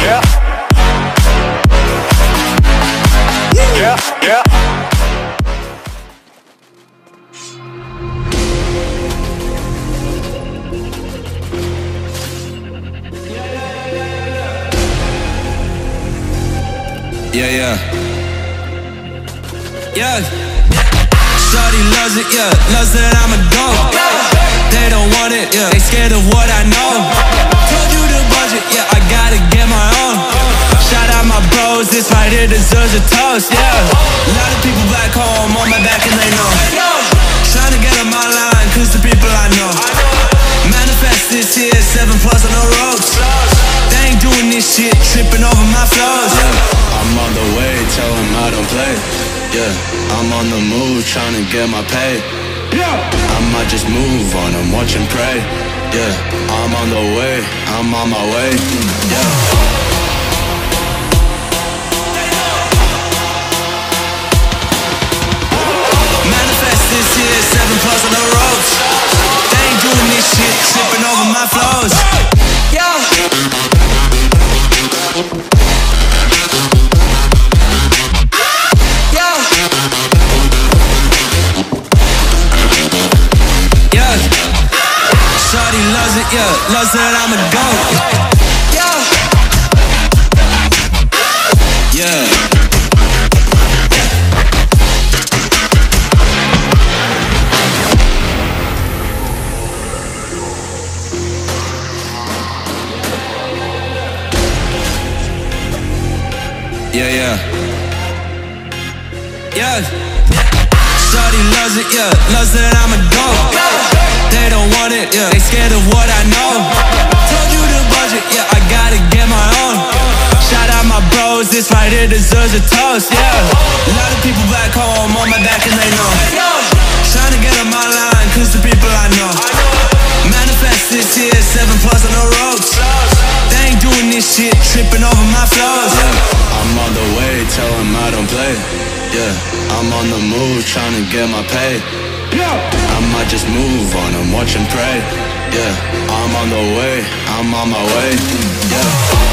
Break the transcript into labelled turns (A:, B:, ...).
A: Yeah. Yeah, yeah.
B: Yeah, yeah. Yeah. Shorty loves it, yeah. Loves that I'm a dog. They don't want it, yeah. They scared of what I know. Told you the budget, yeah. I gotta get my own. Shout out my bros, this right here deserves a toast, yeah. A lot of people back home on my back and they know. Trying to get on my line, cause the people I know. Manifest this here, seven plus on the ropes. They ain't doing this shit, tripping over my flows. Yeah, I'm on the way, tell them I don't play. Yeah, I'm on the move, trying to get my pay. Yeah, I might just move on and watch and pray. Yeah, I'm on the way, I'm on my way. Yeah. Manifest this here, seven plus on the ropes. They ain't doing this shit, tripping over my flows. Yeah. Loves it, yeah. Loves that I'm a goat. Yeah. Yeah. Yeah, yeah. Yeah. Shawty loves it, yeah. Loves that I'm a dog. They don't want it, yeah. They scared of what I know. Told you the budget, yeah. I gotta get my own. Shout out my bros, this right here deserves a toast, yeah. A lot of people back home on my back and they know. Trying to get on my line, cause the people I know. Manifest this here, seven plus on the ropes. They ain't doing this shit, tripping over my flows. Yeah. I'm on the way, tell them I don't play. Yeah, I'm on the move, trying to get my pay. Yeah. I might just move on and watch and pray. Yeah, I'm on the way, I'm on my way. Yeah.